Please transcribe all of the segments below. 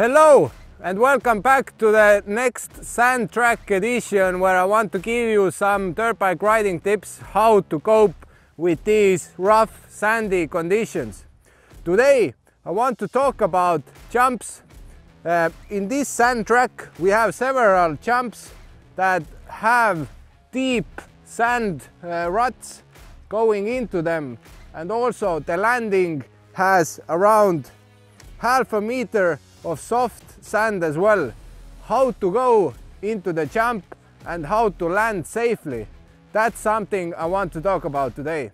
Hello and welcome back to the next sand track edition where I want to give you some dirt bike riding tips how to cope with these rough sandy conditions. Today I want to talk about jumps. Uh, in this sand track we have several jumps that have deep sand uh, ruts going into them and also the landing has around half a meter of soft sand as well. How to go into the jump and how to land safely. That's something I want to talk about today.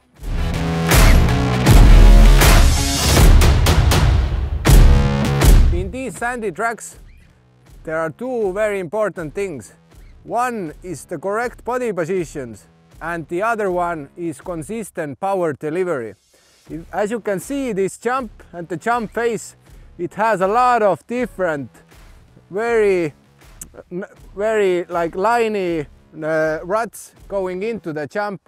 In these sandy tracks there are two very important things. One is the correct body positions and the other one is consistent power delivery. As you can see this jump and the jump face it has a lot of different very very like liney uh, ruts going into the jump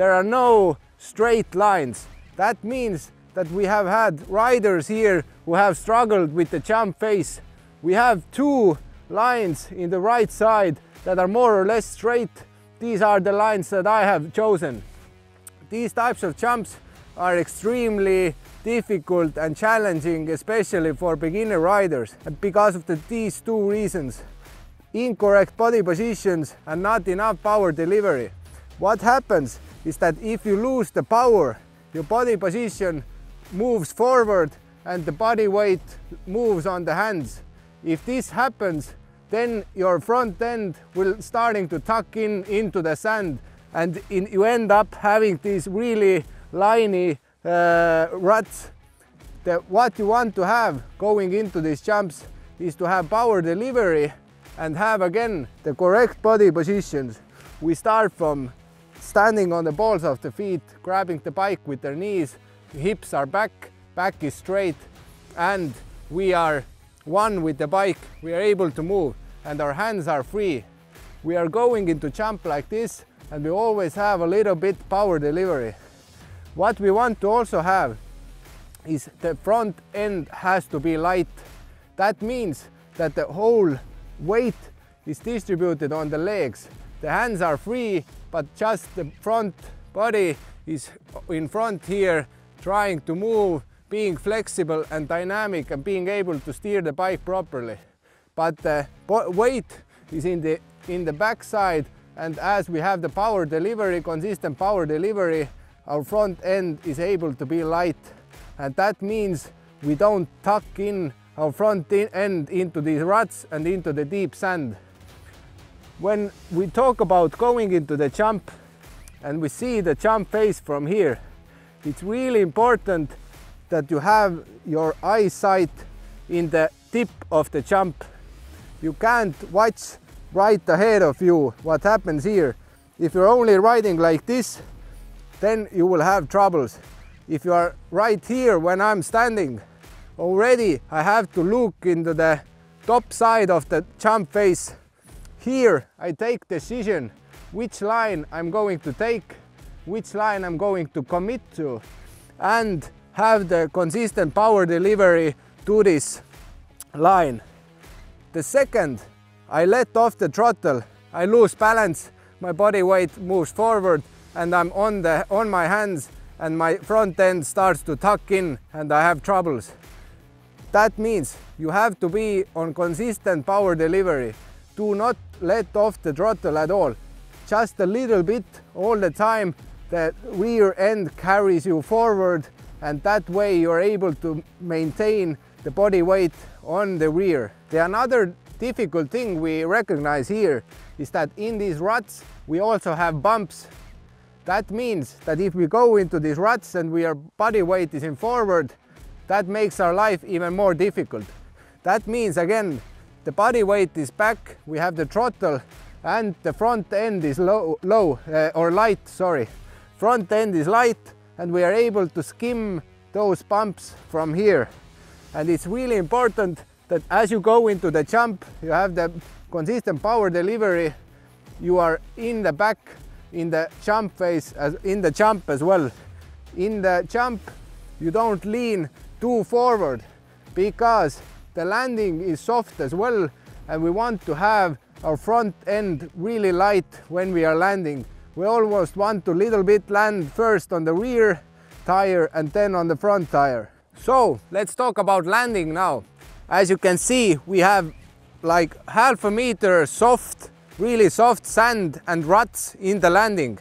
there are no straight lines. That means that we have had riders here who have struggled with the jump face. We have two lines in the right side that are more or less straight. These are the lines that I have chosen. These types of jumps are extremely difficult and challenging, especially for beginner riders. Because of the, these two reasons, incorrect body positions and not enough power delivery. What happens is that if you lose the power, your body position moves forward and the body weight moves on the hands. If this happens, then your front end will starting to tuck in into the sand and in, you end up having these really liney uh, ruts. The, what you want to have going into these jumps is to have power delivery and have again the correct body positions. We start from standing on the balls of the feet, grabbing the bike with their knees, hips are back, back is straight and we are one with the bike, we are able to move and our hands are free. We are going into jump like this and we always have a little bit power delivery. What we want to also have is the front end has to be light. That means that the whole weight is distributed on the legs. The hands are free, but just the front body is in front here, trying to move, being flexible and dynamic and being able to steer the bike properly. But the weight is in the, in the back side and as we have the power delivery, consistent power delivery, our front end is able to be light and that means we don't tuck in our front end into these ruts and into the deep sand. When we talk about going into the jump and we see the jump face from here, it's really important that you have your eyesight in the tip of the jump. You can't watch right ahead of you what happens here. If you're only riding like this, then you will have troubles. If you are right here when I'm standing, already I have to look into the top side of the jump face. Here I take decision which line I'm going to take, which line I'm going to commit to and have the consistent power delivery to this line. The second I let off the throttle, I lose balance, my body weight moves forward and I'm on, the, on my hands and my front end starts to tuck in and I have troubles. That means you have to be on consistent power delivery. Do not let off the throttle at all. Just a little bit all the time. The rear end carries you forward and that way you're able to maintain the body weight on the rear. The another difficult thing we recognize here is that in these ruts we also have bumps that means that if we go into these ruts and we, our body weight is in forward, that makes our life even more difficult. That means again, the body weight is back, we have the throttle and the front end is low, low uh, or light, sorry. Front end is light and we are able to skim those bumps from here. And it's really important that as you go into the jump, you have the consistent power delivery, you are in the back in the jump phase as in the jump as well. In the jump you don't lean too forward because the landing is soft as well and we want to have our front end really light when we are landing. We almost want to little bit land first on the rear tire and then on the front tire. So let's talk about landing now. As you can see, we have like half a meter soft, really soft sand and ruts in the landing.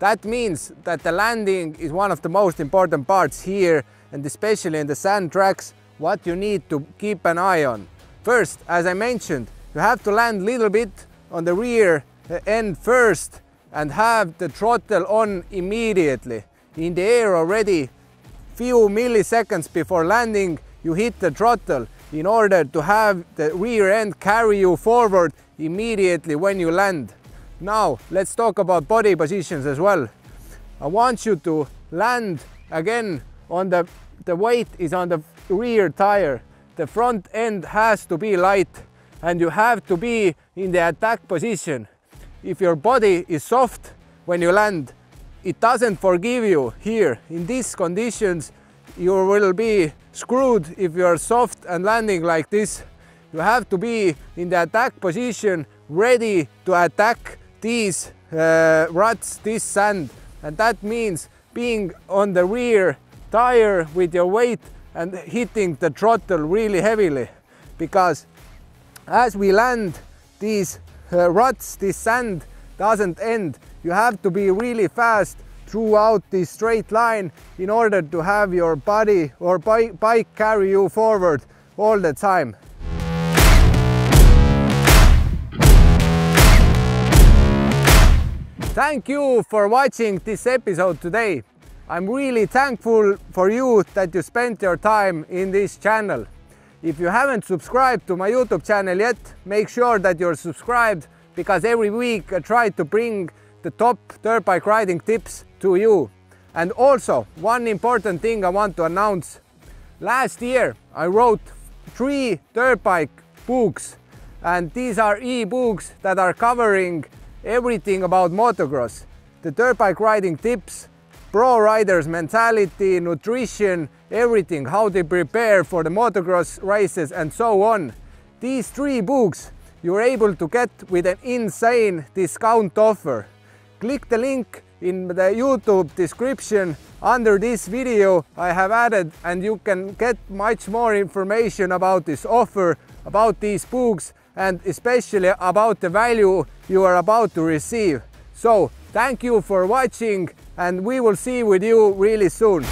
That means that the landing is one of the most important parts here and especially in the sand tracks, what you need to keep an eye on. First, as I mentioned, you have to land a little bit on the rear uh, end first and have the throttle on immediately. In the air already, few milliseconds before landing, you hit the throttle in order to have the rear end carry you forward immediately when you land. Now, let's talk about body positions as well. I want you to land again on the, the weight is on the rear tire. The front end has to be light and you have to be in the attack position. If your body is soft when you land, it doesn't forgive you here. In these conditions, you will be screwed if you are soft and landing like this. You have to be in the attack position, ready to attack these uh, ruts, this sand. And that means being on the rear tire with your weight and hitting the throttle really heavily. Because as we land these uh, ruts, this sand doesn't end. You have to be really fast throughout this straight line in order to have your body or bike, bike carry you forward all the time. Thank you for watching this episode today. I'm really thankful for you that you spent your time in this channel. If you haven't subscribed to my YouTube channel yet, make sure that you're subscribed because every week I try to bring the top dirt bike riding tips to you. And also, one important thing I want to announce. Last year I wrote three dirt bike books and these are e-books that are covering everything about motocross. The dirt bike riding tips, pro riders mentality, nutrition, everything, how they prepare for the motocross races and so on. These three books you're able to get with an insane discount offer. Click the link in the YouTube description under this video I have added and you can get much more information about this offer, about these books and especially about the value you are about to receive. So thank you for watching and we will see with you really soon.